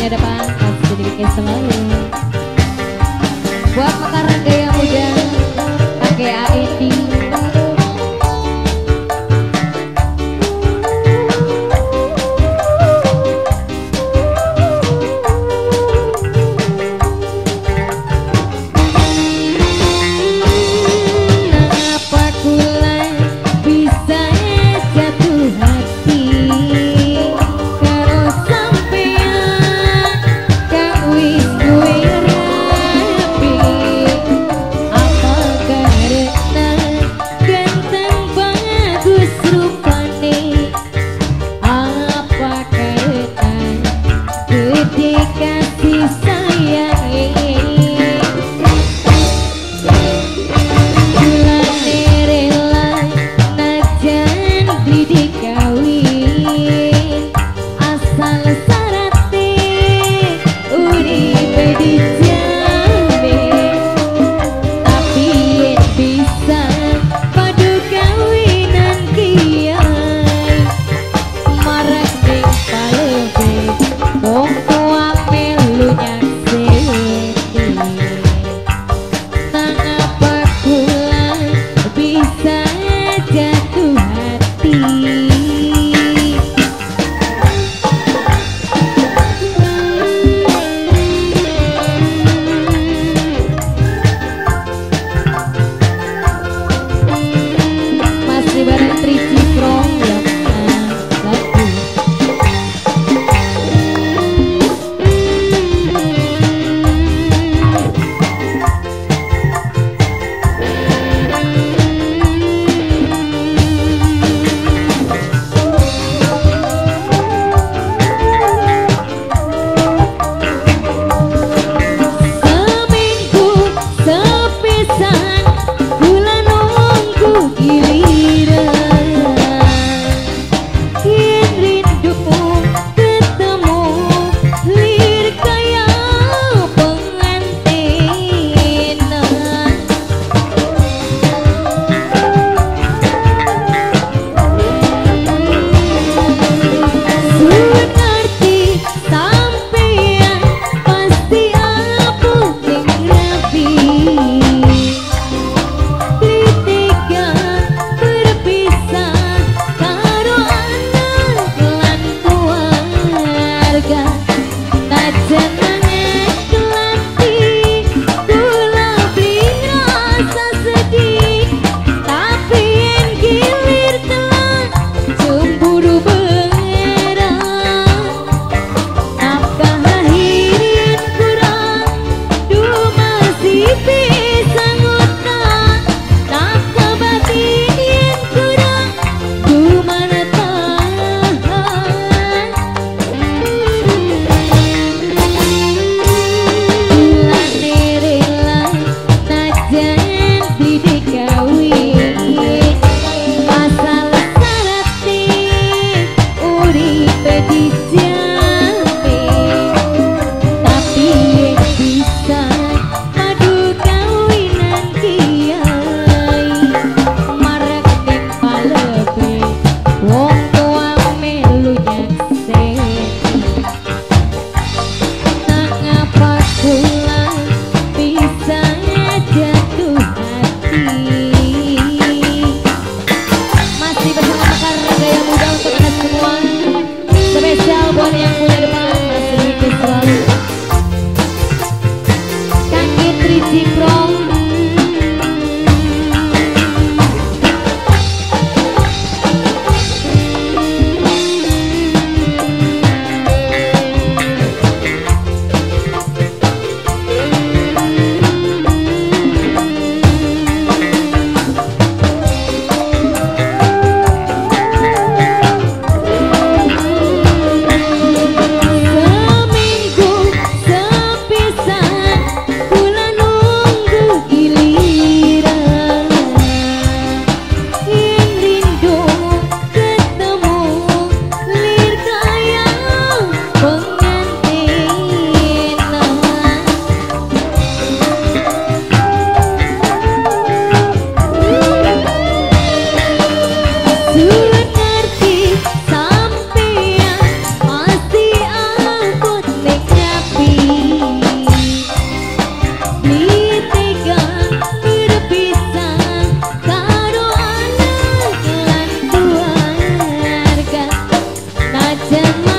tentunya depan kasih dibikin selalu buat makanan gaya Acaba